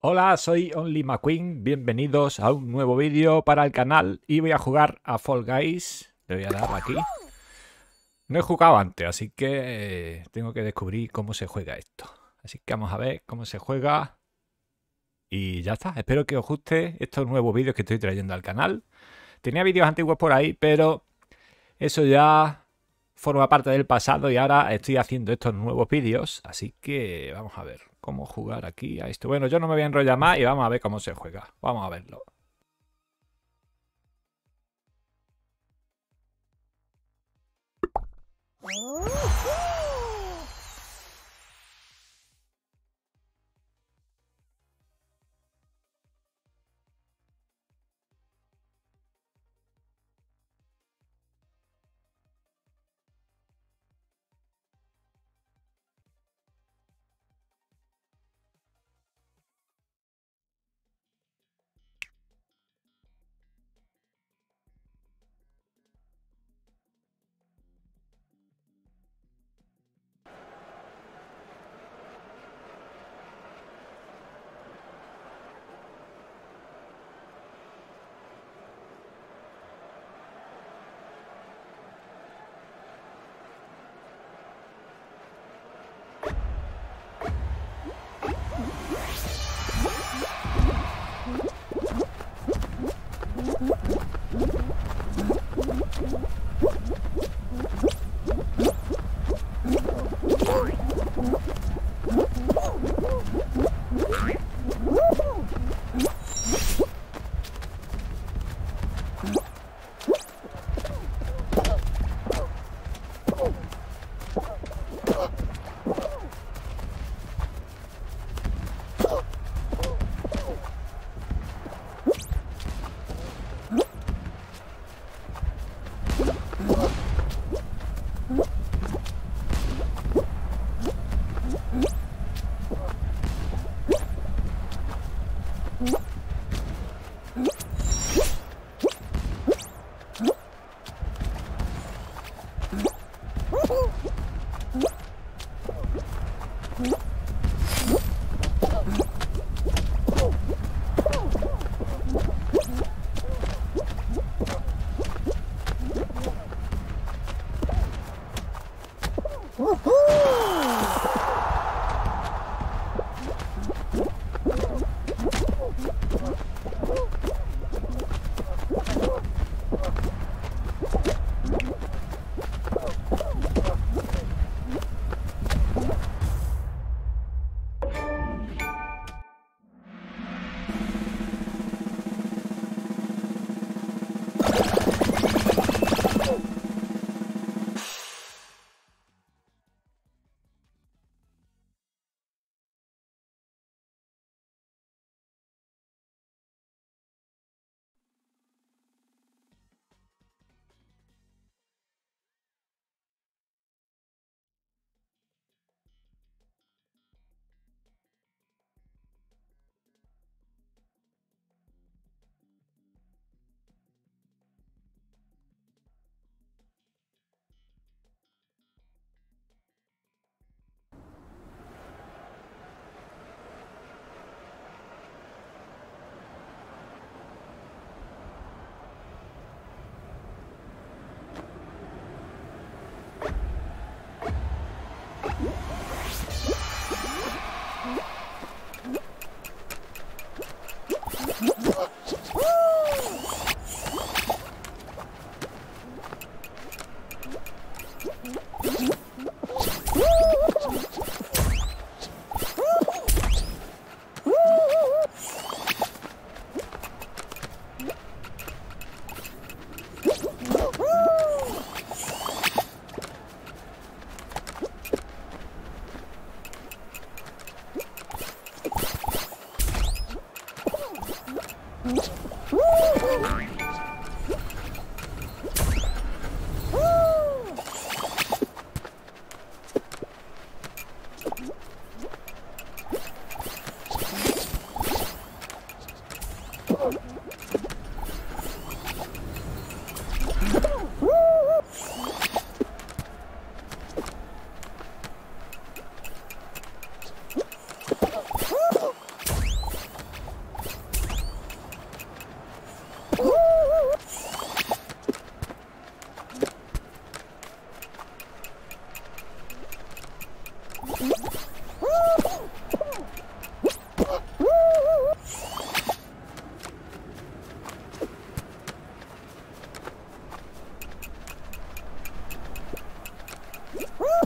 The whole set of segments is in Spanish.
Hola, soy Only McQueen, bienvenidos a un nuevo vídeo para el canal y voy a jugar a Fall Guys. Le voy a dar aquí. No he jugado antes, así que eh, tengo que descubrir cómo se juega esto. Así que vamos a ver cómo se juega. Y ya está, espero que os guste estos nuevos vídeos que estoy trayendo al canal. Tenía vídeos antiguos por ahí, pero eso ya forma parte del pasado y ahora estoy haciendo estos nuevos vídeos, así que vamos a ver cómo jugar aquí a esto. Bueno, yo no me voy a enrollar más y vamos a ver cómo se juega. Vamos a verlo. Woo!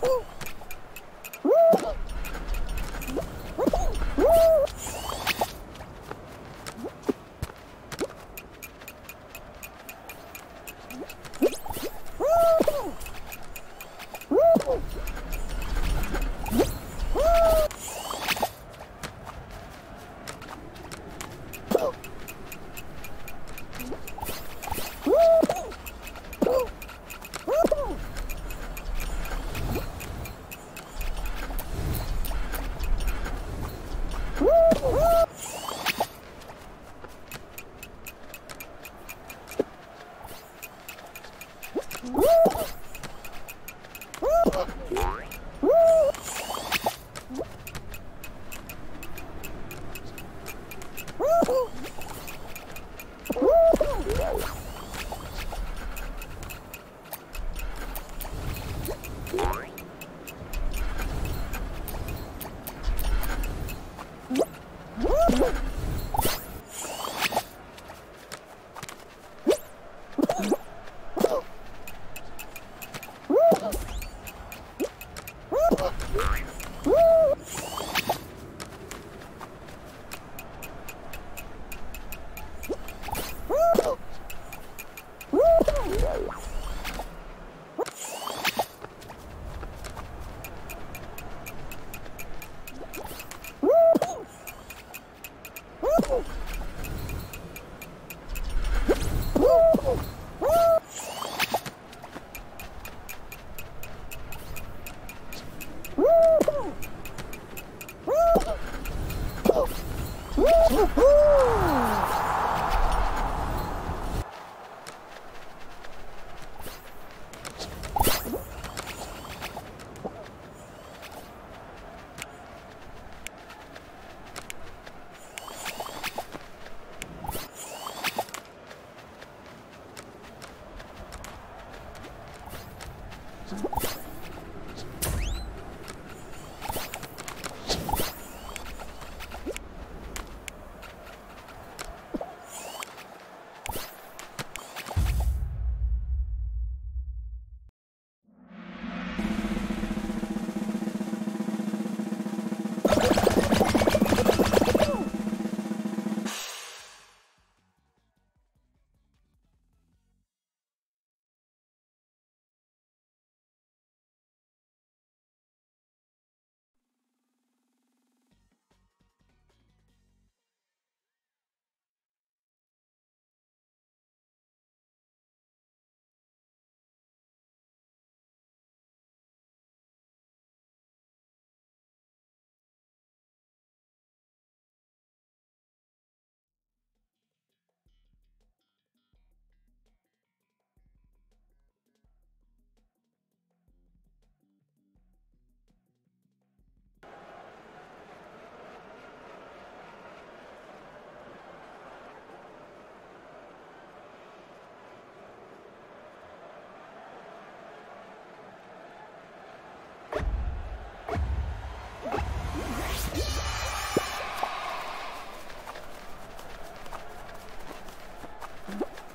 Woo! Woo!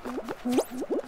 Mm-hmm.